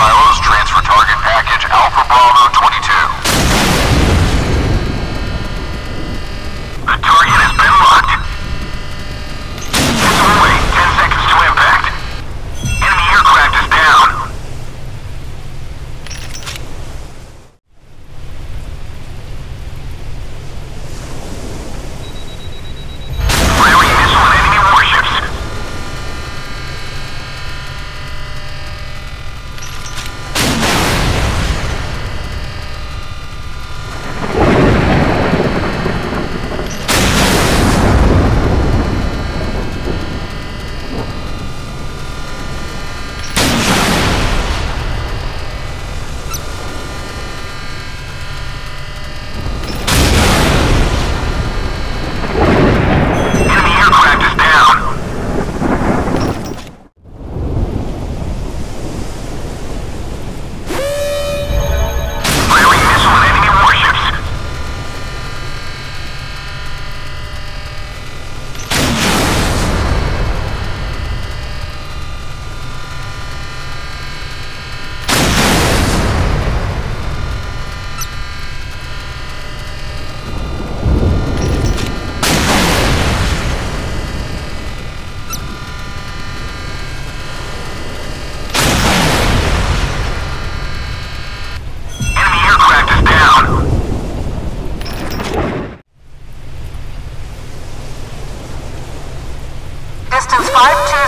silos, transfer target package Alpha Bravo 22.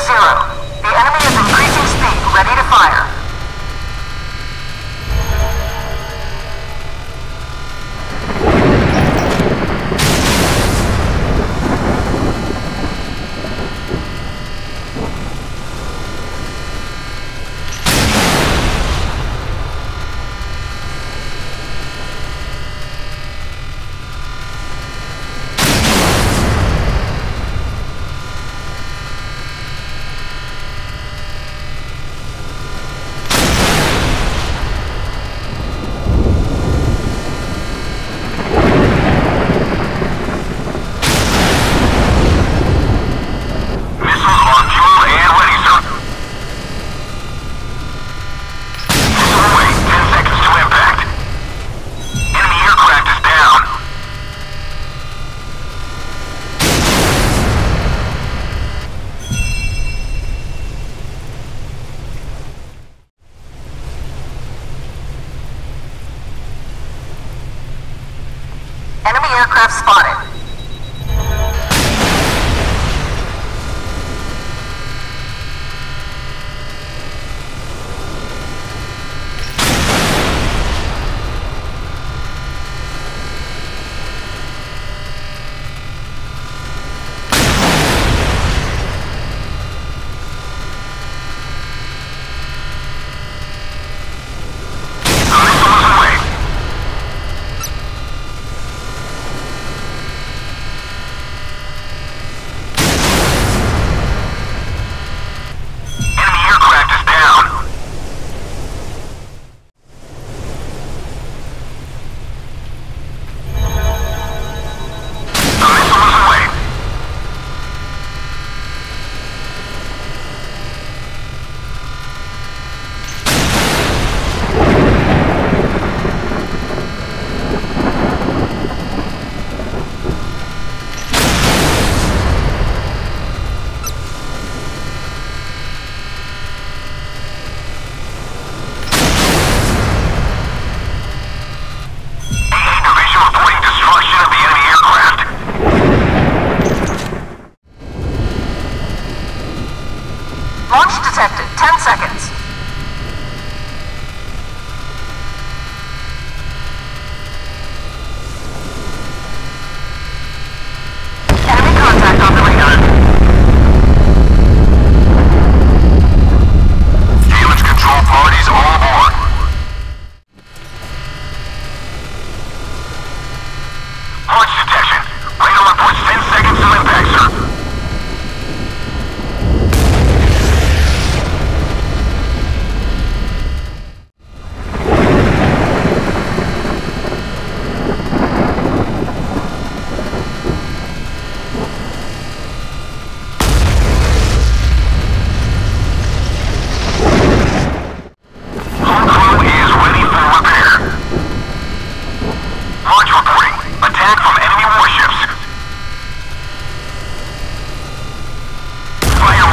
zero. The enemy is increasing speed, ready to fire. attack from enemy warships. Fire.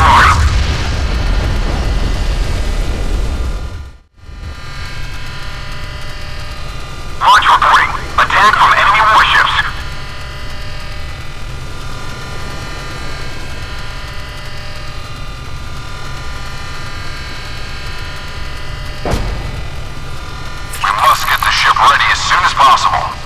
Launch reporting. Attack from enemy warships. We must get the ship ready as soon as possible.